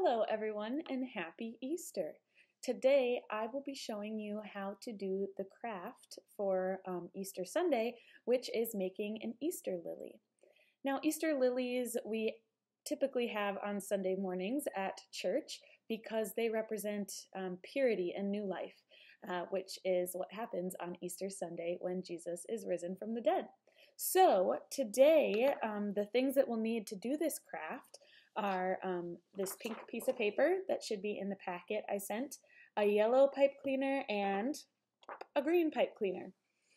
Hello everyone and happy Easter. Today I will be showing you how to do the craft for um, Easter Sunday, which is making an Easter lily. Now Easter lilies we typically have on Sunday mornings at church because they represent um, purity and new life, uh, which is what happens on Easter Sunday when Jesus is risen from the dead. So today, um, the things that we'll need to do this craft are um, this pink piece of paper that should be in the packet I sent, a yellow pipe cleaner, and a green pipe cleaner.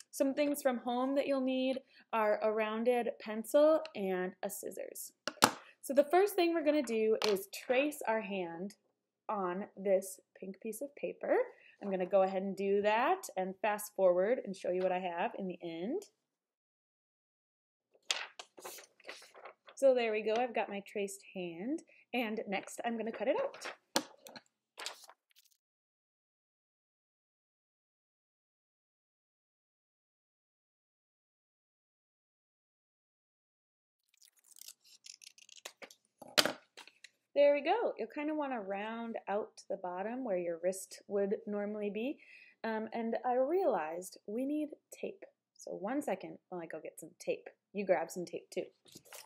Some things from home that you'll need are a rounded pencil and a scissors. So the first thing we're going to do is trace our hand on this pink piece of paper. I'm going to go ahead and do that and fast forward and show you what I have in the end. So there we go, I've got my traced hand. And next I'm gonna cut it out. There we go. You'll kind of want to round out the bottom where your wrist would normally be. Um, and I realized we need tape. So one second while I go get some tape you grab some tape too.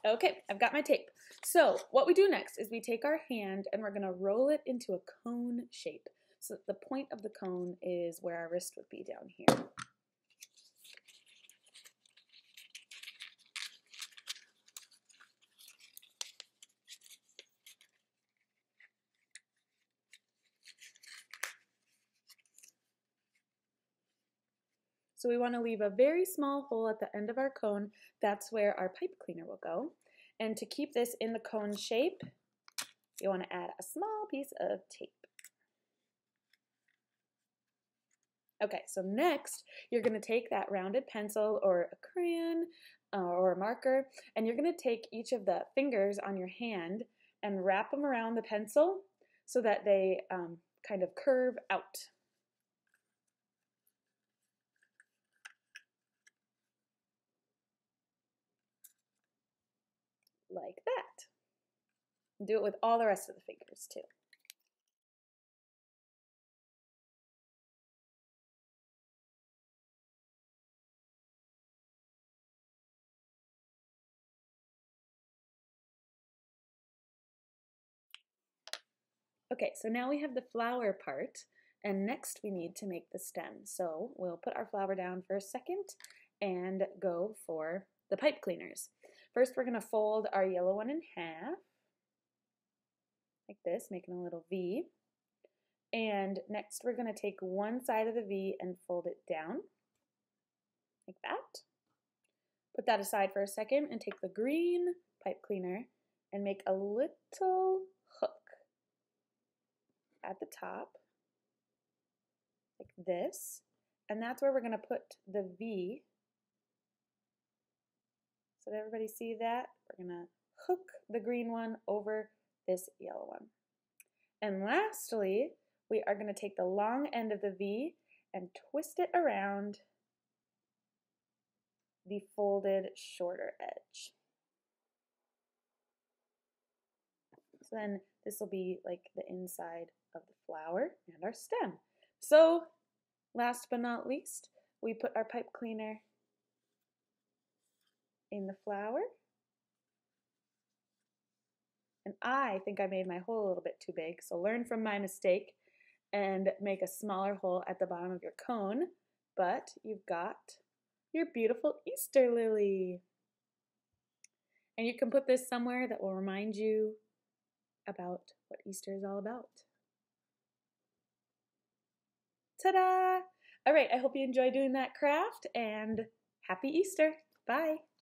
Okay, I've got my tape. So what we do next is we take our hand and we're gonna roll it into a cone shape. So the point of the cone is where our wrist would be down here. So we want to leave a very small hole at the end of our cone. That's where our pipe cleaner will go. And to keep this in the cone shape, you want to add a small piece of tape. Okay, so next you're going to take that rounded pencil or a crayon uh, or a marker and you're going to take each of the fingers on your hand and wrap them around the pencil so that they um, kind of curve out. Like that. Do it with all the rest of the fingers too. Okay, so now we have the flower part, and next we need to make the stem. So we'll put our flower down for a second and go for the pipe cleaners. First, we're going to fold our yellow one in half, like this, making a little V. And next, we're going to take one side of the V and fold it down, like that. Put that aside for a second and take the green pipe cleaner and make a little hook at the top, like this. And that's where we're going to put the V so did everybody see that? We're going to hook the green one over this yellow one. And lastly, we are going to take the long end of the V and twist it around the folded shorter edge. So then this will be like the inside of the flower and our stem. So last but not least, we put our pipe cleaner in the flower. And I think I made my hole a little bit too big, so learn from my mistake and make a smaller hole at the bottom of your cone. But you've got your beautiful Easter lily. And you can put this somewhere that will remind you about what Easter is all about. Ta-da! All right, I hope you enjoy doing that craft and happy Easter. Bye.